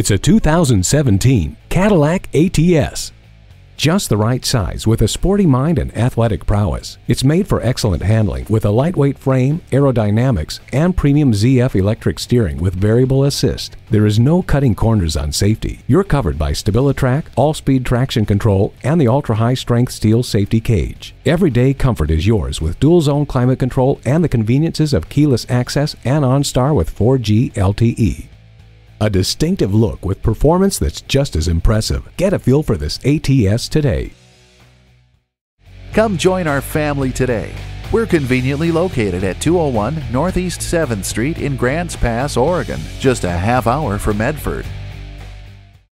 It's a 2017 Cadillac ATS. Just the right size with a sporty mind and athletic prowess. It's made for excellent handling with a lightweight frame, aerodynamics, and premium ZF electric steering with variable assist. There is no cutting corners on safety. You're covered by StabiliTrak, all-speed traction control, and the ultra-high strength steel safety cage. Everyday comfort is yours with dual zone climate control and the conveniences of keyless access and OnStar with 4G LTE. A distinctive look with performance that's just as impressive. Get a feel for this ATS today. Come join our family today. We're conveniently located at 201 Northeast 7th Street in Grants Pass, Oregon, just a half hour from Medford.